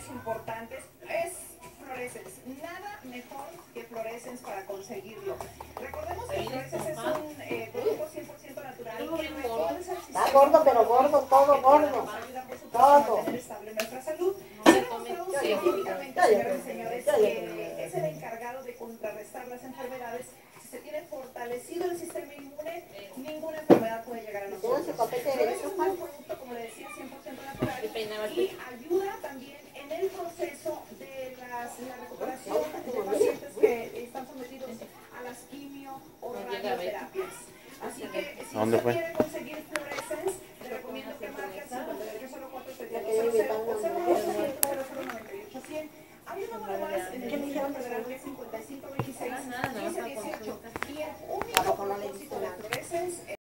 cantidades importantes, es Florescens. Nada mejor que Florescens para conseguirlo. Recordemos que Florescens es un eh, producto 100% natural que refuerza el sistema. Está gordo, pero gordo, todo gordo. Todo. estable nuestra salud. Es el encargado de contrarrestar las enfermedades Si se tiene fortalecido el sistema inmune, ninguna enfermedad puede llegar a nosotros. Es un producto, como le decía, 100% natural y ayuda quimio o radioterapias. Así que si usted fue? quiere conseguir le recomiendo que marque el 5804 Hay una en que me dijeron que 55